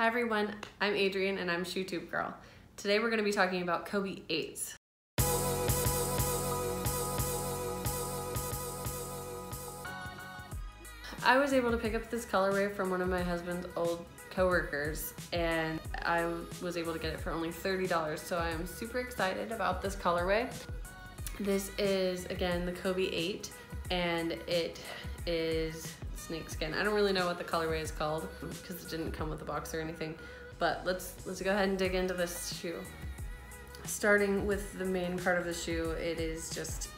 Hi everyone, I'm Adrienne and I'm ShoeTube Girl. Today we're going to be talking about Kobe 8s. I was able to pick up this colorway from one of my husband's old coworkers and I was able to get it for only $30 so I am super excited about this colorway. This is again the Kobe 8 and it is snakeskin. I don't really know what the colorway is called because it didn't come with a box or anything, but let's, let's go ahead and dig into this shoe. Starting with the main part of the shoe, it is just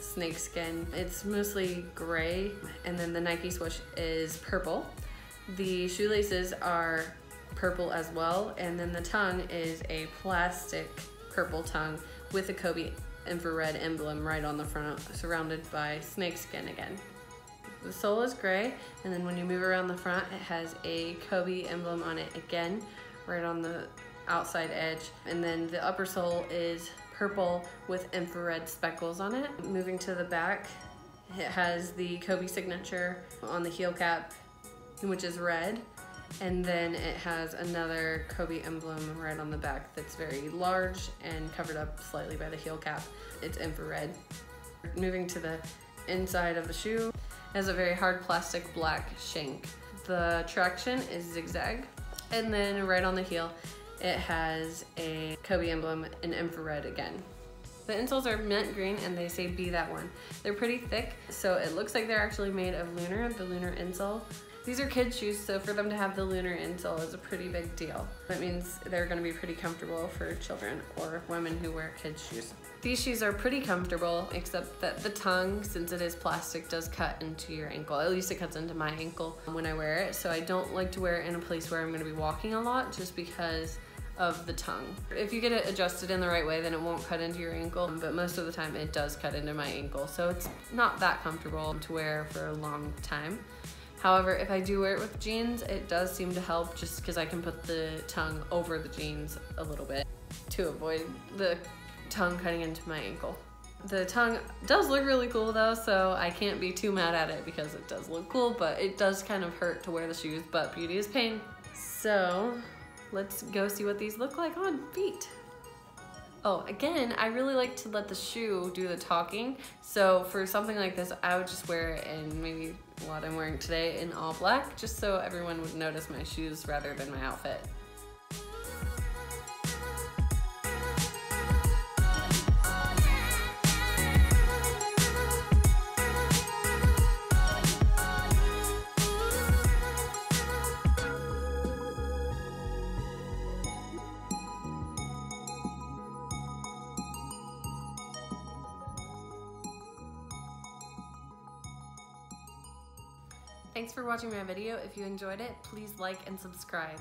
snakeskin. It's mostly gray, and then the Nike swoosh is purple. The shoelaces are purple as well, and then the tongue is a plastic purple tongue with a Kobe infrared emblem right on the front, surrounded by snakeskin again. The sole is gray, and then when you move around the front, it has a Kobe emblem on it again, right on the outside edge. And then the upper sole is purple with infrared speckles on it. Moving to the back, it has the Kobe signature on the heel cap, which is red. And then it has another Kobe emblem right on the back that's very large and covered up slightly by the heel cap. It's infrared. Moving to the inside of the shoe, has a very hard plastic black shank. The traction is zigzag. And then right on the heel, it has a Kobe emblem in infrared again. The insoles are mint green and they say be that one. They're pretty thick, so it looks like they're actually made of lunar, the lunar insole. These are kids shoes, so for them to have the lunar insole is a pretty big deal. That means they're gonna be pretty comfortable for children or women who wear kids shoes. These shoes are pretty comfortable, except that the tongue, since it is plastic, does cut into your ankle. At least it cuts into my ankle when I wear it, so I don't like to wear it in a place where I'm gonna be walking a lot, just because of the tongue. If you get it adjusted in the right way, then it won't cut into your ankle, but most of the time it does cut into my ankle, so it's not that comfortable to wear for a long time. However, if I do wear it with jeans, it does seem to help just because I can put the tongue over the jeans a little bit to avoid the tongue cutting into my ankle. The tongue does look really cool though, so I can't be too mad at it because it does look cool, but it does kind of hurt to wear the shoes, but beauty is pain. So let's go see what these look like on feet. Oh, again, I really like to let the shoe do the talking. So for something like this, I would just wear it in maybe what I'm wearing today in all black, just so everyone would notice my shoes rather than my outfit. Thanks for watching my video. If you enjoyed it, please like and subscribe.